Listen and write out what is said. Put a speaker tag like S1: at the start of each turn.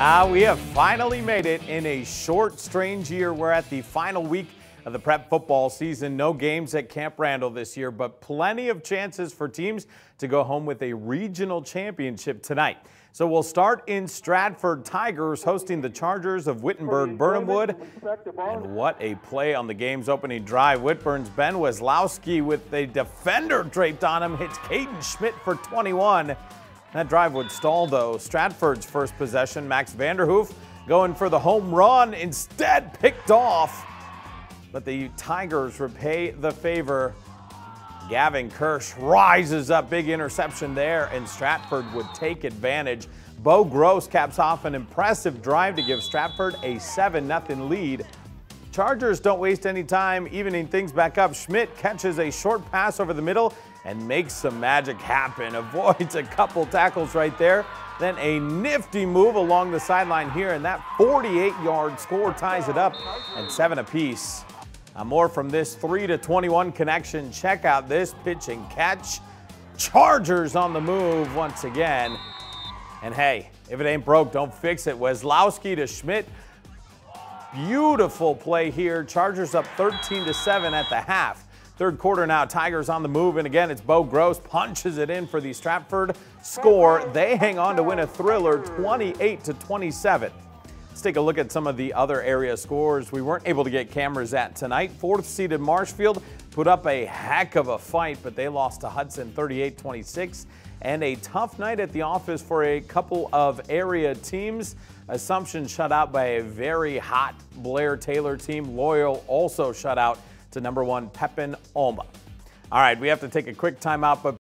S1: Ah, we have finally made it in a short, strange year. We're at the final week of the prep football season. No games at Camp Randall this year, but plenty of chances for teams to go home with a regional championship tonight. So we'll start in Stratford Tigers hosting the Chargers of Wittenberg Birnamwood. And what a play on the game's opening drive. Witt-Birn's Ben Weslowski with a defender draped on him hits Caden Schmidt for 21. That drive would stall, though. Stratford's first possession, Max Vanderhoof going for the home run, instead picked off. But the Tigers repay the favor. Gavin Kirsch rises up, big interception there, and Stratford would take advantage. Bo Gross caps off an impressive drive to give Stratford a 7-0 lead. Chargers don't waste any time evening things back up. Schmidt catches a short pass over the middle and makes some magic happen. Avoids a couple tackles right there. Then a nifty move along the sideline here, and that 48-yard score ties it up and seven apiece. Now more from this 3 to 21 connection. Check out this pitch and catch. Chargers on the move once again. And hey, if it ain't broke, don't fix it. Weslowski to Schmidt. Beautiful play here. Chargers up 13 to 7 at the half. Third quarter now, Tigers on the move, and again, it's Bo Gross punches it in for the Stratford score. They hang on to win a thriller 28 to 27. Let's take a look at some of the other area scores we weren't able to get cameras at tonight. Fourth seeded Marshfield put up a heck of a fight, but they lost to Hudson 38-26. And a tough night at the office for a couple of area teams. Assumption shut out by a very hot Blair Taylor team. Loyal also shut out to number one Pepin Alma. All right, we have to take a quick timeout, but